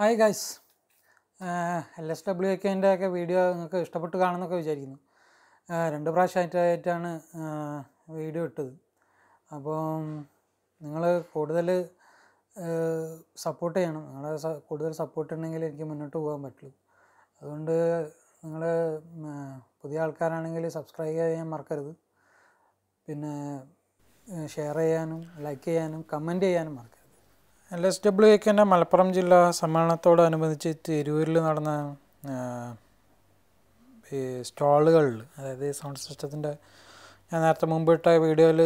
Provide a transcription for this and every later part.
Hi guys L S W എക്കേന്റെ ഒക്കെ video നിങ്ങൾക്ക് ഇഷ്ടപ്പെട്ട് കാണുമെന്നൊക്കെ വിചാരിക്കുന്നു. രണ്ട് പ്രാവശ്യമായിട്ടായിട്ടാണ് വീഡിയോ ഇട്ടത്. അപ്പം നിങ്ങൾ കൂടുതൽ സപ്പോർട്ട് ചെയ്യണം. നിങ്ങളെ കൂടുതൽ സപ്പോർട്ട് ഉണ്ടെങ്കിൽ എനിക്ക് മുന്നോട്ട് പോകാൻ പറ്റുള്ളൂ. അതുകൊണ്ട് നിങ്ങൾ പുതിയ ആൾക്കാരാണെങ്കിൽ സബ്സ്ക്രൈബ് ചെയ്യാൻ മറക്കരുത്. പിന്നെ ഷെയർ ചെയ്യാനും ലൈക്ക് ചെയ്യാനും കമന്റ് ചെയ്യാനും മറക്കരുത്. എൽ എസ് ഡബ്ല്യു എക്കിന്റെ മലപ്പുറം ജില്ലാ സമ്മേളനത്തോടനുബന്ധിച്ച് തിരൂരിൽ നടന്ന സ്റ്റാളുകളിൽ അതായത് സൗണ്ട് സിസ്റ്റത്തിന്റെ ഞാൻ നേരത്തെ മുമ്പിട്ട വീഡിയോയിൽ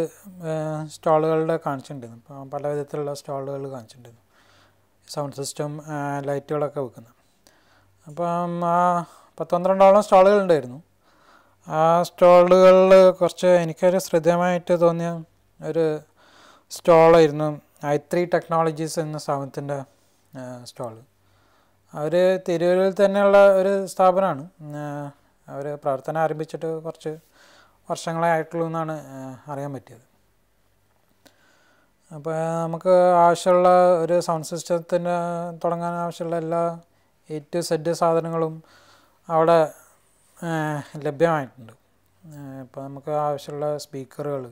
സ്റ്റാളുകളുടെ കാണിച്ചിട്ടുണ്ടായിരുന്നു. അപ്പോൾ പല വിധത്തിലുള്ള സ്റ്റാളുകൾ കാണിച്ചിട്ടുണ്ടായിരുന്നു. സൗണ്ട് സിസ്റ്റം ലൈറ്റുകളൊക്കെ വെക്കുന്നത് അപ്പം ആ പത്തൊന്നരണ്ടോളം സ്റ്റാളുകളുണ്ടായിരുന്നു ആ സ്റ്റാളുകളിൽ കുറച്ച് എനിക്കൊരു ശ്രദ്ധേയമായിട്ട് തോന്നിയ ഒരു സ്റ്റാളായിരുന്നു ഐ ത്രീ ടെക്നോളജീസ് എന്ന സ്ഥാപനത്തിന്റെ സ്റ്റോൾ അവർ തിരൂരിൽ തന്നെയുള്ള ഒരു സ്ഥാപനമാണ്. അവർ പ്രവർത്തനം ആരംഭിച്ചിട്ട് കുറച്ച് വർഷങ്ങളെ ആയിട്ടുള്ളൂ എന്നാണ് അറിയാൻ പറ്റിയത്. അപ്പോൾ നമുക്ക് ആവശ്യമുള്ള ഒരു സൗണ്ട് സിസ്റ്റത്തിന് തുടങ്ങാൻ ആവശ്യമുള്ള എല്ലാ എ ടു സെഡ് സാധനങ്ങളും അവിടെ ലഭ്യമായിട്ടുണ്ട്. ഇപ്പോൾ നമുക്ക് ആവശ്യമുള്ള സ്പീക്കറുകൾ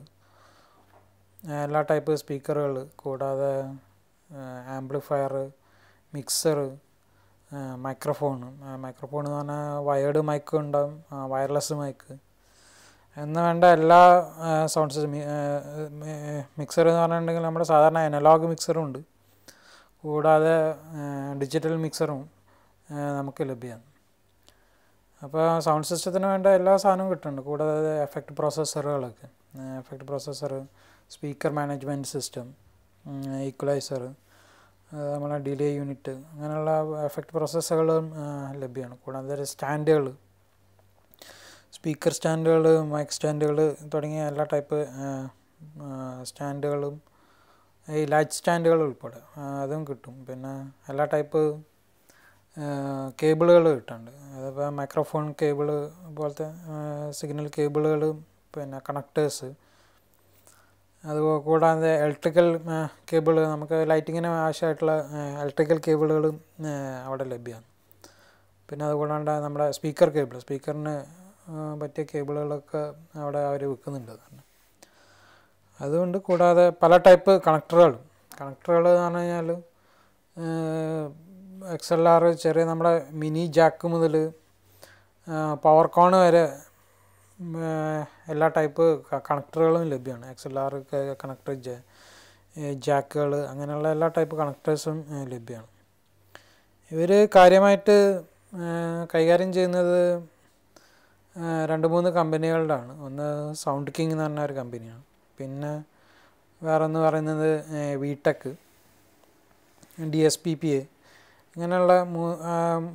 എല്ലാ ടൈപ്പ് സ്പീക്കറുകൾ കൂടാതെ ആംപ്ലിഫയർ മിക്സർ മൈക്രോഫോൺ മൈക്രോഫോൺ എന്ന് പറഞ്ഞാൽ വയേർഡ് മൈക്ക് ഉണ്ടാവും വയർലെസ് മൈക്ക് എന്ന് വേണ്ട എല്ലാ സൗണ്ട് സിസ്റ്റം മിക്സർ എന്ന് പറഞ്ഞിട്ടുണ്ടെങ്കിൽ നമ്മുടെ സാധാരണ അനലോഗ് മിക്സറും ഉണ്ട്. കൂടാതെ ഡിജിറ്റൽ മിക്സറും നമുക്ക് ലഭ്യമാണ്. അപ്പോൾ സൗണ്ട് സിസ്റ്റത്തിന് വേണ്ട എല്ലാ സാധനവും കിട്ടുന്നുണ്ട്. കൂടാതെ effect പ്രോസസ്സറുകളൊക്കെ effect processor speaker management system equaliser നമ്മളെ ഡിലേ യൂണിറ്റ് അങ്ങനെയുള്ള എഫക്റ്റ് പ്രോസസ്സുകളും ലഭ്യമാണ്. കൂടാതെ സ്റ്റാൻഡുകൾ സ്പീക്കർ സ്റ്റാൻഡുകൾ മൈക്ക് സ്റ്റാൻഡുകൾ തുടങ്ങിയ എല്ലാ ടൈപ്പ് സ്റ്റാൻഡുകളും ഈ ലൈറ്റ് സ്റ്റാൻഡുകൾ ഉൾപ്പെടെ അതും കിട്ടും. പിന്നെ എല്ലാ ടൈപ്പ് കേബിളുകൾ കിട്ടുന്നുണ്ട് അതിപ്പോൾ മൈക്രോഫോൺ കേബിൾ പോലത്തെ സിഗ്നൽ കേബിളുകൾ പിന്നെ കണക്ടേഴ്സ് അത് കൂടാതെ ഇലക്ട്രിക്കൽ കേബിൾ നമുക്ക് ലൈറ്റിങ്ങിന് ആവശ്യമായിട്ടുള്ള ഇലക്ട്രിക്കൽ കേബിളുകളും അവിടെ ലഭ്യമാണ്. പിന്നെ അതുകൂടാണ്ട് നമ്മുടെ സ്പീക്കർ കേബിൾ സ്പീക്കറിന് പറ്റിയ കേബിളുകളൊക്കെ അവിടെ അവർ വിൽക്കുന്നുണ്ട് അതുകൊണ്ട് കൂടാതെ പല ടൈപ്പ് കണക്ടറുകളും കണക്ടറുകൾ എന്ന് പറഞ്ഞു കഴിഞ്ഞാൽ എക്സ് എൽ ആർ ചെറിയ നമ്മുടെ മിനി ജാക്ക് മുതൽ പവർ കോൺ വരെ എല്ലാ ടൈപ്പ് കണക്ടറുകളും ലഭ്യമാണ്. എക്സ് എൽ ആർ കണക്ടർ ജാക്കുകൾ അങ്ങനെയുള്ള എല്ലാ ടൈപ്പ് കണക്ടേഴ്സും ലഭ്യമാണ്. ഇവർ കാര്യമായിട്ട് കൈകാര്യം ചെയ്യുന്നത് രണ്ട് മൂന്ന് കമ്പനികളുടെയാണ്. ഒന്ന് സൗണ്ട് കിങ് എന്ന് പറഞ്ഞ ഒരു കമ്പനിയാണ്. പിന്നെ വേറൊന്ന് പറയുന്നത് വിടെക് D S P P A ഇങ്ങനെയുള്ള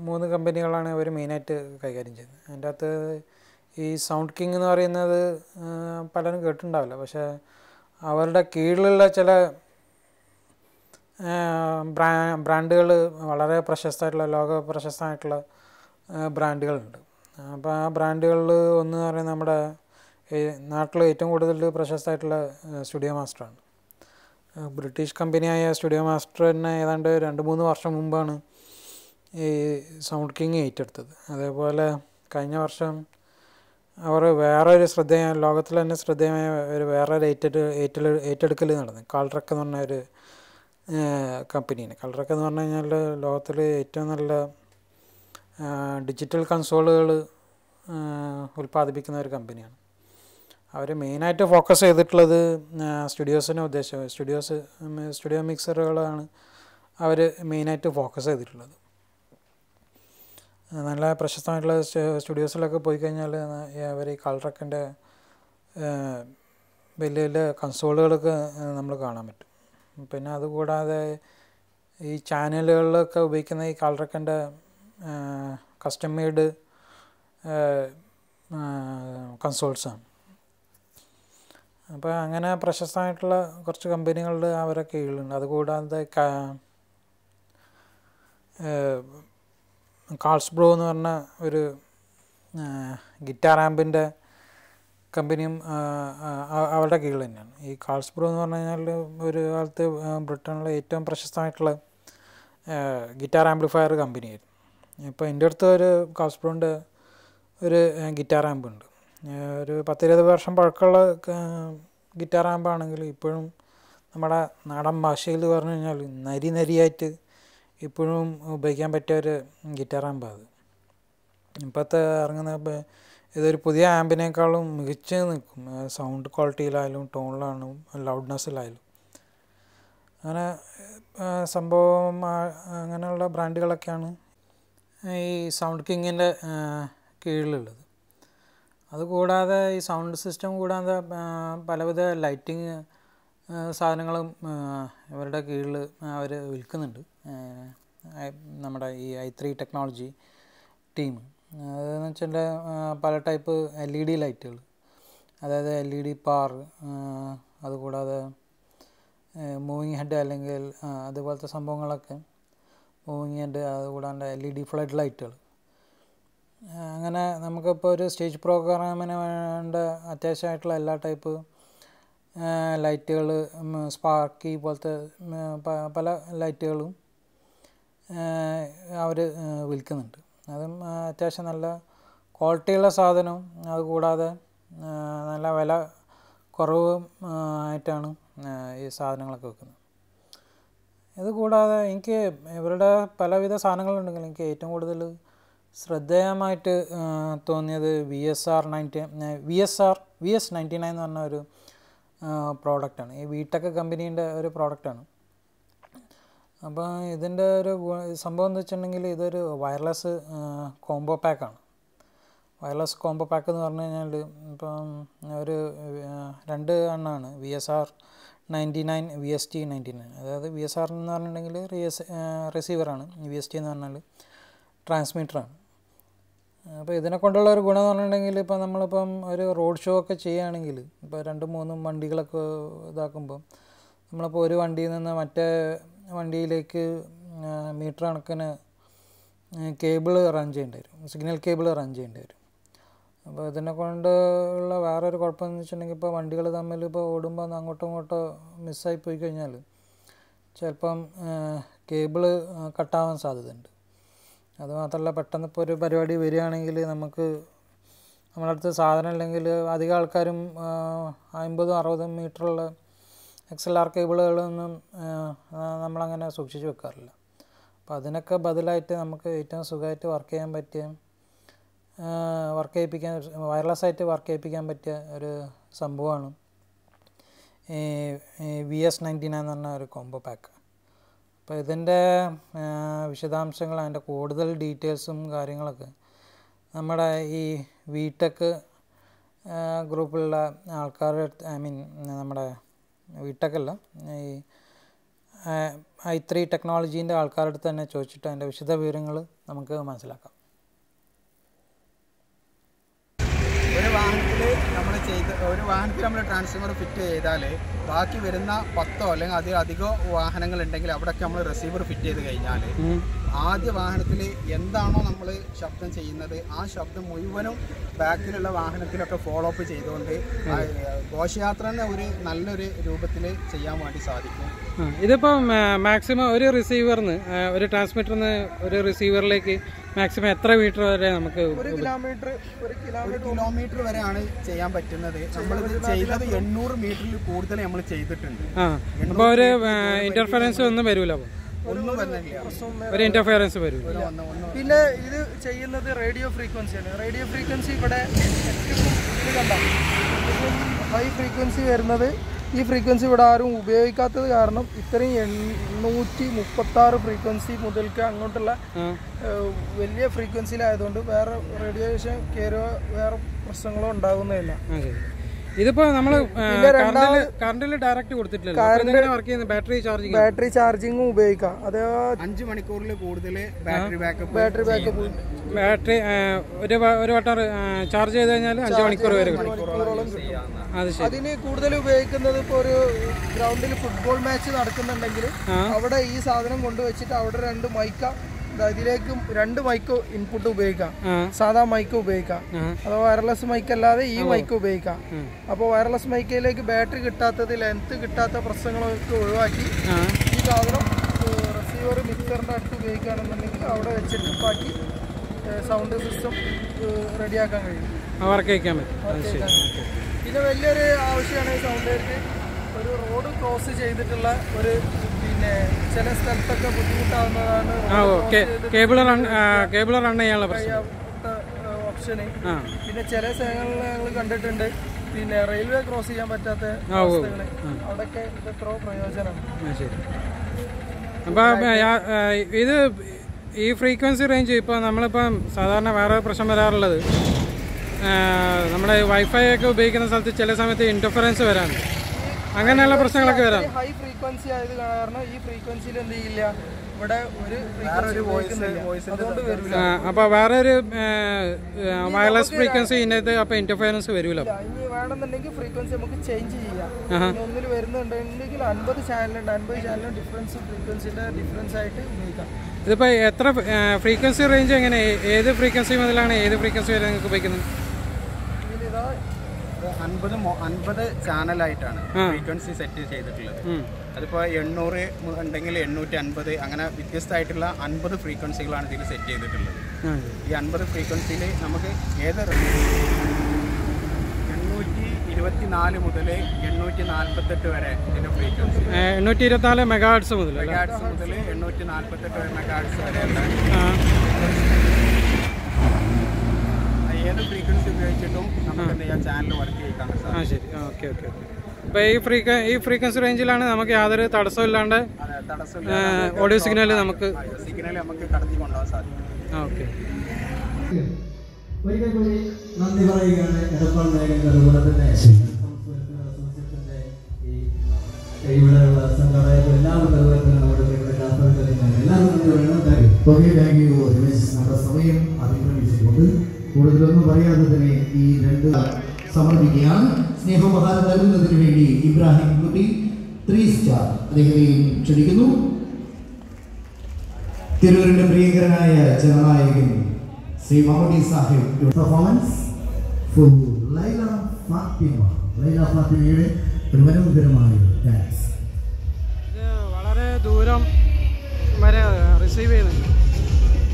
മൂന്ന് കമ്പനികളാണ് അവർ മെയിനായിട്ട് കൈകാര്യം ചെയ്യുന്നത്. അതിന്റെ അകത്ത് ഈ സൗണ്ട് കിങ് എന്ന് പറയുന്നത് പലരും കേട്ടിട്ടുണ്ടാവില്ല. പക്ഷേ അവരുടെ കീഴിലുള്ള ചില ബ്രാ ബ്രാൻഡുകൾ വളരെ പ്രശസ്തമായിട്ടുള്ള ലോക പ്രശസ്തമായിട്ടുള്ള ബ്രാൻഡുകളുണ്ട്. അപ്പോൾ ആ ബ്രാൻഡുകളിൽ ഒന്ന് പറയുന്നത് നമ്മുടെ നാട്ടിൽ ഏറ്റവും കൂടുതൽ പ്രശസ്തമായിട്ടുള്ള സ്റ്റുഡിയോ മാസ്റ്ററാണ്. ബ്രിട്ടീഷ് കമ്പനിയായ സ്റ്റുഡിയോ മാസ്റ്റർ തന്നെ ഏതാണ്ട് രണ്ട് മൂന്ന് വർഷം മുമ്പാണ് ഈ സൗണ്ട് കിങ് ഏറ്റെടുത്തത്. അതേപോലെ കഴിഞ്ഞ വർഷം അവർ വേറെ ഒരു ശ്രദ്ധേയ ലോകത്തിൽ തന്നെ ശ്രദ്ധേയമായ ഒരു വേറെ ഒരു ഏറ്റെടു ഏറ്റെടു ഏറ്റെടുക്കൽ നടന്നു. കാൾട്രക്ക് എന്ന് പറഞ്ഞ ഒരു കമ്പനിയാണ് കാൾട്രക്ക് എന്ന് പറഞ്ഞു കഴിഞ്ഞാൽ ലോകത്തിൽ ഏറ്റവും നല്ല ഡിജിറ്റൽ കൺസോളുകൾ ഉൽപ്പാദിപ്പിക്കുന്ന ഒരു കമ്പനിയാണ് അവർ മെയിനായിട്ട് ഫോക്കസ് ചെയ്തിട്ടുള്ളത് സ്റ്റുഡിയോസിനെ ഉദ്ദേശിച്ച സ്റ്റുഡിയോസ് സ്റ്റുഡിയോ മിക്സറുകളാണ് അവർ മെയിനായിട്ട് ഫോക്കസ് ചെയ്തിട്ടുള്ളത്. നല്ല പ്രശസ്തമായിട്ടുള്ള സ്റ്റു- സ്റ്റുഡിയോസിലൊക്കെ പോയി കഴിഞ്ഞാൽ അവർ ഈ കളറൊക്കെ വലിയ വലിയ കൺസോളുകളൊക്കെ നമ്മൾ കാണാൻ പറ്റും. പിന്നെ അതുകൂടാതെ ഈ ചാനലുകളിലൊക്കെ ഉപയോഗിക്കുന്ന ഈ കളറൊക്കെ കസ്റ്റം മെയ്ഡ് കൺസോൾസാണ് അപ്പോൾ അങ്ങനെ പ്രശസ്തമായിട്ടുള്ള കുറച്ച് കമ്പനികളിൽ അവരെ കീഴിലുണ്ട്. അതുകൂടാതെ കാൾസ്ബ്രോ എന്ന് പറഞ്ഞ ഒരു ഗിറ്റാർ ആമ്പിന്റെ കമ്പനിയും അവരുടെ കീഴിൽ തന്നെയാണ്. ഈ കാൾസ്ബ്രോ എന്ന് പറഞ്ഞു കഴിഞ്ഞാൽ ഒരു കാലത്ത് ബ്രിട്ടനിലെ ഏറ്റവും പ്രശസ്തമായിട്ടുള്ള ഗിറ്റാർ ആംപ്ലിഫയർ കമ്പനിയായിരുന്നു. ഇപ്പോൾ എന്റെ അടുത്ത് ഒരു കാസ്പ്രോന്റെ ഒരു ഗിറ്റാർ ആമ്പ് ഉണ്ട്. ഏഹ് ഒരു പത്തിരുപത് വർഷം പഴക്കമുള്ള ഗിറ്റാർ ആമ്പാണെങ്കിൽ ഇപ്പോഴും നമ്മുടെ നാടൻ ഭാഷയിൽ പറഞ്ഞു കഴിഞ്ഞാൽ നരി നരിയായിട്ട് ഇപ്പോഴും ഉപയോഗിക്കാൻ പറ്റിയ ഒരു ഗിറ്റാർ ആമ്പാണ് അത്. ഇപ്പോഴത്തെ ഇറങ്ങുന്ന ഇതൊരു പുതിയ ആമ്പിനേക്കാളും മികച്ച് നിൽക്കും. സൗണ്ട് ക്വാളിറ്റിയിലായാലും ടോണിലാണും ലൗഡ്നെസ്സിലായാലും അങ്ങനെ സംഭവം അങ്ങനെയുള്ള ബ്രാൻഡുകളൊക്കെയാണ് ഈ സൗണ്ട് കിങ്ങിന്റെ കീഴിലുള്ളത്. അതുകൂടാതെ ഈ സൗണ്ട് സിസ്റ്റം കൂടാതെ പലവിധ ലൈറ്റിങ് സാധനങ്ങളും ഇവരുടെ കീഴിൽ അവർ വിൽക്കുന്നുണ്ട്. നമ്മുടെ ഈ ഐ ത്രീ ടെക്നോളജി ടീം. അതെന്ന് വെച്ചാൽ പല ടൈപ്പ് എൽ ഇ ഡി ലൈറ്റുകൾ. അതായത് എൽ ഇ ഡി പാർ അതുകൂടാതെ മൂവിങ് ഹെഡ് അല്ലെങ്കിൽ അതുപോലത്തെ സംഭവങ്ങളൊക്കെ മൂവിങ് ഹെഡ് അതുകൂടാണ്ട് എൽ ഇ ഡി ഫ്ലഡ് ലൈറ്റുകൾ. അങ്ങനെ നമുക്കിപ്പോൾ ഒരു സ്റ്റേജ് പ്രോഗ്രാമിന് വേണ്ട അത്യാവശ്യമായിട്ടുള്ള എല്ലാ ടൈപ്പ് ലൈറ്റുകൾ സ്പാർക്കി പോലത്തെ പല ലൈറ്റുകളും അവർ വിൽക്കുന്നുണ്ട്. അതും അത്യാവശ്യം നല്ല ക്വാളിറ്റിയുള്ള സാധനവും അതുകൂടാതെ നല്ല വില കുറവും ആയിട്ടാണ് ഈ സാധനങ്ങളൊക്കെ വെക്കുന്നത്. ഇതുകൂടാതെ എനിക്ക് ഇവരുടെ പലവിധ സാധനങ്ങളുണ്ടെങ്കിലും എനിക്ക് ഏറ്റവും കൂടുതൽ ശ്രദ്ധേയമായിട്ട് തോന്നിയത് V S R ninety V S R V S ninety nine എന്ന് പറഞ്ഞ ഒരു പ്രോഡക്റ്റാണ് ഈ വീടെക് കമ്പനീന്റെ ഒരു പ്രോഡക്റ്റാണ് അപ്പോൾ ഇതിന്റെ ഒരു സംഭവം എന്ന് വെച്ചിട്ടുണ്ടെങ്കിൽ ഇതൊരു വയർലെസ് കോംബോ പാക്കാണ് വയർലെസ് കോംബോ പാക്ക് എന്ന് പറഞ്ഞു കഴിഞ്ഞാൽ ഇപ്പം ഒരു രണ്ട് എണ്ണമാണ് V S R ninety nine V S T ninety nine അതായത് വി എസ് ആർ എന്ന് പറഞ്ഞിട്ടുണ്ടെങ്കിൽ റിയസ് റിസീവറാണ് വി എസ് ടി എന്ന് പറഞ്ഞാൽ ട്രാൻസ്മിറ്ററാണ് അപ്പോൾ ഇതിനെ കൊണ്ടുള്ള ഒരു ഗുണം എന്ന് പറഞ്ഞിട്ടുണ്ടെങ്കിൽ ഇപ്പോൾ നമ്മളിപ്പം ഒരു റോഡ് ഷോ ഒക്കെ ചെയ്യുകയാണെങ്കിൽ ഇപ്പോൾ രണ്ടും മൂന്നും വണ്ടികളൊക്കെ ഇതാക്കുമ്പം നമ്മളിപ്പോൾ ഒരു വണ്ടിയിൽ നിന്ന് മറ്റേ വണ്ടിയിലേക്ക് മീറ്റർ കണക്കിന് കേബിൾ റൺ ചെയ്യേണ്ടി വരും. സിഗ്നൽ കേബിൾ റൺ ചെയ്യേണ്ടി വരും. അപ്പോൾ ഇതിനെ കൊണ്ട് ഉള്ള വേറൊരു കുഴപ്പമെന്ന് വെച്ചിട്ടുണ്ടെങ്കിൽ ഇപ്പോൾ വണ്ടികൾ തമ്മിൽ ഇപ്പോൾ ഓടുമ്പോൾ അങ്ങോട്ടും ഇങ്ങോട്ടോ മിസ്സായി പോയി കഴിഞ്ഞാൽ ചിലപ്പം കേബിൾ കട്ടാവാൻ സാധ്യതയുണ്ട്. അതുമാത്രമല്ല പെട്ടെന്ന് ഇപ്പോൾ ഒരു പരിപാടി വരികയാണെങ്കിൽ നമുക്ക് നമ്മുടെ അടുത്ത് സാധനം ഇല്ലെങ്കിൽ അധികം ആൾക്കാരും അമ്പതും അറുപതും മീറ്ററുള്ള എക്സ് എൽ ആർ കേബിളുകളൊന്നും നമ്മളങ്ങനെ സൂക്ഷിച്ച് വെക്കാറില്ല. അപ്പോൾ അതിനൊക്കെ ബദലായിട്ട് നമുക്ക് ഏറ്റവും സുഖമായിട്ട് വർക്ക് ചെയ്യാൻ പറ്റിയ വർക്ക് ചെയ്യിപ്പിക്കാൻ വയർലെസ് ആയിട്ട് വർക്ക് ചെയ്യിപ്പിക്കാൻ പറ്റിയ ഒരു സംഭവമാണ് വി എസ് നയന്റി നയൻ എന്ന് പറഞ്ഞ ഒരു കോംബോ പാക്ക് അപ്പോൾ ഇതിന്റെ വിശദാംശങ്ങൾ അതിന്റെ കൂടുതൽ ഡീറ്റെയിൽസും കാര്യങ്ങളൊക്കെ നമ്മുടെ ഈ വിടെക് ഗ്രൂപ്പിലുള്ള ആൾക്കാരുടെ അടുത്ത് ഐ മീൻ നമ്മുടെ വിടെക്കല്ല ഈ ഐ ത്രീ ടെക്നോളജീന്റെ ആൾക്കാരുടെ അടുത്ത് തന്നെ ചോദിച്ചിട്ട് അതിന്റെ വിശദ വിവരങ്ങൾ നമുക്ക് മനസ്സിലാക്കാം. വാഹനത്തിൽ നമ്മൾ ചെയ്ത് ഒരു വാഹനത്തിൽ നമ്മൾ ട്രാൻസ്ഫോമർ ഫിറ്റ് ചെയ്താൽ ബാക്കി വരുന്ന പത്തോ അല്ലെങ്കിൽ അതിലധികോ വാഹനങ്ങൾ ഉണ്ടെങ്കിൽ അവിടെയൊക്കെ നമ്മൾ റിസീവർ ഫിറ്റ് ചെയ്ത് കഴിഞ്ഞാൽ ആദ്യ വാഹനത്തിൽ എന്താണോ നമ്മൾ ശബ്ദം ചെയ്യുന്നത് ആ ശബ്ദം മുഴുവനും ബാക്കിലുള്ള വാഹനത്തിലൊക്കെ ഫോളോ അപ്പ് ചെയ്തുകൊണ്ട് ഘോഷയാത്രനെ ഒരു നല്ലൊരു രൂപത്തിൽ ചെയ്യാൻ വേണ്ടി സാധിക്കും. ഇതിപ്പോൾ മാക്സിമം ഒരു റിസീവറിന് ഒരു ട്രാൻസ്മിറ്ററിന് ഒരു റിസീവറിലേക്ക് മാക്സിമം എത്ര മീറ്റർ വരെ നമുക്ക് ഒരു കിലോമീറ്റർ ഒരു കിലോമീറ്റർ വരെയാണ് ചെയ്യാൻ പറ്റുന്നത്. നമ്മൾ ചെയ്തത് എണ്ണൂറ് മീറ്ററിൽ കൂടുതൽ നമ്മൾ ചെയ്തിട്ടുണ്ട്. അപ്പൊ അപ്പോൾ ഒരു ഇന്റർഫറൻസ് ഒന്നും വരൂല അപ്പോൾ ഒരു ഇന്റർഫിയറൻസ് ഒന്ന് പിന്നെ ഇത് ചെയ്യുന്നത് റേഡിയോ ഫ്രീക്വൻസിയാണ് റേഡിയോ ഫ്രീക്വൻസി ഇവിടെ ഹൈ ഫ്രീക്വൻസി വരുന്നത് ഈ ഫ്രീക്വൻസി ഇവിടെ ആരും ഉപയോഗിക്കാത്തത് കാരണം ഇത്രയും എണ്ണൂറ്റി മുപ്പത്തി ആറ് ഫ്രീക്വൻസി മുതൽക്ക് അങ്ങോട്ടുള്ള വലിയ ഫ്രീക്വൻസിയിലായതുകൊണ്ട് വേറെ റേഡിയേഷൻ കയറുക വേറെ പ്രശ്നങ്ങളോ ഉണ്ടാകുന്നതില്ല ഇതിപ്പോ നമ്മൾ കറണ്ടിൽ ഡയറക്റ്റ് കൊടുത്തിട്ടില്ല വർക്ക് ചെയ്യുന്നത് ബാറ്ററി ചാർജിങ് ബാറ്ററി ചാർജിങ്ങും ഉപയോഗിക്കാം. അത് അഞ്ച് മണിക്കൂറിൽ കൂടുതൽ battery backup battery backup battery ഒരു ഒരു വട്ടം ചാർജ് ചെയ്ത് കഴിഞ്ഞാൽ അഞ്ച് മണിക്കൂർ വരെ കിട്ടും. അത് ശരി. അതിന് കൂടുതൽ ഉപയോഗിക്കുന്നത് ഇപ്പോ ഒരു ഗ്രൗണ്ടിൽ ഫുട്ബോൾ മാച്ച് നടക്കുന്നുണ്ടെങ്കിൽ അവിടെ ഈ സാധനം കൊണ്ടുവച്ചിട്ട് അവിടെ രണ്ട് മൈക്ക ഇതിലേക്കും രണ്ട് മൈക്ക് ഇൻപുട്ട് ഉപയോഗിക്കാം. സാധാ മൈക്ക് ഉപയോഗിക്കാം. അഥവാ അതോ വയർലെസ് മൈക്ക് അല്ലാതെ ഈ മൈക്ക് ഉപയോഗിക്കാം. അപ്പോൾ വയർലെസ് മൈക്കിലേക്ക് ബാറ്ററി കിട്ടാത്തത് ലെങ്ത് കിട്ടാത്ത പ്രശ്നങ്ങളൊക്കെ ഒഴിവാക്കി ഈ സാധനം റിസീവർ മിക്സറിന്റെ അടുത്ത് ഉപയോഗിക്കുകയാണെന്നുണ്ടെങ്കിൽ അവിടെ വെച്ചിട്ട് ബാക്കി സൗണ്ട് സിസ്റ്റം റെഡിയാക്കാൻ കഴിയും. വർക്ക് വയ്ക്കാൻ പറ്റും. പിന്നെ വലിയൊരു ആവശ്യമാണ് ഈ സൗണ്ടുകാർക്ക് ഒരു റോഡ് ക്രോസ് ചെയ്തിട്ടുള്ള ഒരു പിന്നെ ചില സ്ഥലത്തൊക്കെ ബുദ്ധിമുട്ടാവുന്നതാണ്. കേബിൾ റൺ കേബിൾ റൺ ചെയ്യാനുള്ള ഓപ്ഷന് പിന്നെ ചില സ്ഥലങ്ങളിൽ ഞങ്ങൾ കണ്ടിട്ടുണ്ട്. പിന്നെ റെയിൽവേ ക്രോസ് ചെയ്യാൻ പറ്റാത്ത അവിടെയൊക്കെ ഇത് എത്രയോ പ്രയോജനമാണ്. ആ അപ്പോൾ ഇത് ഈ ഫ്രീക്വൻസി റേഞ്ച് ഇപ്പോൾ നമ്മളിപ്പം സാധാരണ വേറെ പ്രശ്നം വരാറുള്ളത്. നമ്മുടെ വൈഫൈ ഒക്കെ ഉപയോഗിക്കുന്ന സ്ഥലത്ത് ചില സമയത്ത് ഇന്റർഫറൻസ് വരാൻ അങ്ങനെയുള്ള പ്രശ്നങ്ങളൊക്കെ വരാം. ഹൈ ഫ്രീക്വൻസി ആയത് കാരണം ഈ ഫ്രീക്വൻസിയിൽ എന്ത് ചെയ്യില്ല ഇവിടെ ഒരു അപ്പോൾ വേറെ ഒരു വയർലെസ് ഫ്രീക്വൻസി ഇതിനകത്ത് അപ്പൊ ഇന്റർഫിയറൻസ് വരില്ല വേണമെന്നുണ്ടെങ്കിൽ ഫ്രീക്വൻസി നമുക്ക് ചേഞ്ച് ചെയ്യാം. ഒന്നിൽ വരുന്നുണ്ടെങ്കിൽ അൻപത് ചാനലുണ്ട് അൻപത് ചാനലും ഡിഫറൻസ് ഫ്രീക്വൻസിന്റെ ഡിഫറൻസ് ആയിട്ട് ഉപയോഗിക്കാം ഇതിപ്പോ എത്ര ഫ്രീക്വൻസി റേഞ്ച് എങ്ങനെ? ഏത് ഫ്രീക്വൻസി മുതലാണ് ഏത് ഫ്രീക്വൻസി വരെ നിങ്ങൾക്ക് ഉപയോഗിക്കുന്നത്? അൻപത് അൻപത് ചാനലായിട്ടാണ്. ഫ്രീക്വൻസി സെറ്റ് ചെയ്തിട്ടുള്ളത്. അതിപ്പോ അതിപ്പോൾ എണ്ണൂറ് ഉണ്ടെങ്കിൽ എണ്ണൂറ്റി അൻപത് അങ്ങനെ വ്യത്യസ്തമായിട്ടുള്ള അൻപത് ഫ്രീക്വൻസികളാണ് ഇതിൽ സെറ്റ് ചെയ്തിട്ടുള്ളത്. ഈ അൻപത് ഫ്രീക്വൻസിയിൽ നമുക്ക് ഏത് എണ്ണൂറ്റി ഇരുപത്തിനാല് മുതൽ എണ്ണൂറ്റി നാൽപ്പത്തെട്ട് വരെ ഇതിന്റെ ഫ്രീക്വൻസി. എണ്ണൂറ്റി ഇരുപത്തിനാല് മെഗാഡ്സ് മുതൽ മെഗാഡ്സ് മുതൽ എണ്ണൂറ്റി നാൽപ്പത്തെട്ട് മെഗാഡ്സ് വരെയുള്ള ഏത് ഫ്രീക്വൻസി ഉപയോഗിച്ചിട്ടും നമുക്ക് എന്ത് ചെയ്യാം? ചാനൽ വർക്ക് ചെയ്യിക്കാൻ ആ ശരി. Okay okay okay. അപ്പോൾ ഈ ഫ്രീക്വ ഈ ഫ്രീക്വൻസി റേഞ്ചിലാണ് നമുക്ക് യാതൊരു തടസ്സം ഇല്ലാണ്ട് ഓഡിയോ സിഗ്നൽ നമുക്ക് സിഗ്നൽ നമുക്ക് കടത്തി കൊണ്ടുപോകാൻ സാധിക്കും. ഓക്കെ. ഒരിക്കൽ കൂടി നന്ദി പറയുകയാണ് എടപ്പാൾ നായകൻ അതുപോലെ തന്നെ അസോസിയേഷന്റെ ഈ ഇവിടെയുള്ള സംഘടനകൾ എല്ലാവരും അതുപോലെ തന്നെ നമ്മുടെ ഇവിടെ നന്ദി പറയണം സമയം കൂടുതലൊന്നും പറയാതെ തന്നെ ഈ രണ്ട് സമർപ്പിക്കുകയാണ്. സ്നേഹോപഹാരം നൽകുന്നതിന് വേണ്ടി ഇബ്രാഹിം കുട്ടി ത്രീ സ്റ്റാർ അദ്ദേഹത്തെയും ക്ഷണിക്കുന്നു. തിരൂരിന്റെ പ്രിയങ്കരനായ ജനനായകൻ Shri Mammootty Sahib. Performance full Laila Fathima. Laila വളരെ ദൂരം വരെ റിസീവ് ചെയ്യുന്നുണ്ട്.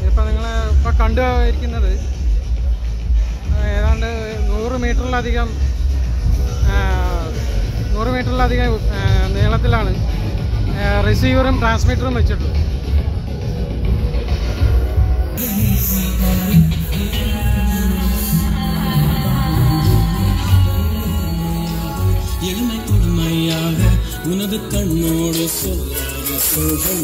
ഇപ്പം നിങ്ങൾ കണ്ടു കണ്ടുവരിക്കുന്നത് ഏതാണ്ട് നൂറ് മീറ്ററിലധികം ആ, നൂറ് മീറ്ററിലധികം ആ, നീളത്തിലാണ് റിസീവറും ട്രാൻസ്മിറ്ററും വെച്ചിട്ടുള്ളത് எளிமை கொடுமையாக உனது கண்ணோடு சொல்லாத சோகம்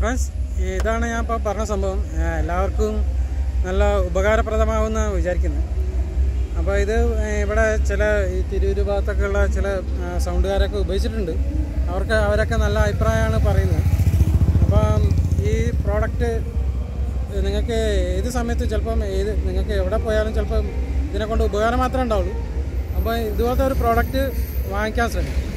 ഫ്രണ്ട്സ് ഇതാണ് ഞാൻ ഇപ്പോൾ പറഞ്ഞ സംഭവം. എല്ലാവർക്കും നല്ല ഉപകാരപ്രദമാവുന്ന വിചാരിക്കുന്നത് അപ്പോൾ ഇത് ഇവിടെ ചില ഈ തിരൂര് ഭാഗത്തൊക്കെ ഉള്ള ചില സൗണ്ടുകാരൊക്കെ ഉപയോഗിച്ചിട്ടുണ്ട്. അവർക്ക് അവരൊക്കെ നല്ല അഭിപ്രായമാണ് പറയുന്നത്. അപ്പം ഈ പ്രോഡക്റ്റ് നിങ്ങൾക്ക് ഏത് സമയത്ത് ചിലപ്പം ഏത് നിങ്ങൾക്ക് എവിടെ പോയാലും ചിലപ്പം ഇതിനെക്കൊണ്ട് ഉപകാരം മാത്രമേ ഉണ്ടാവുള്ളൂ. അപ്പോൾ ഇതുപോലത്തെ ഒരു പ്രോഡക്റ്റ് വാങ്ങിക്കാൻ ശ്രമിക്കും.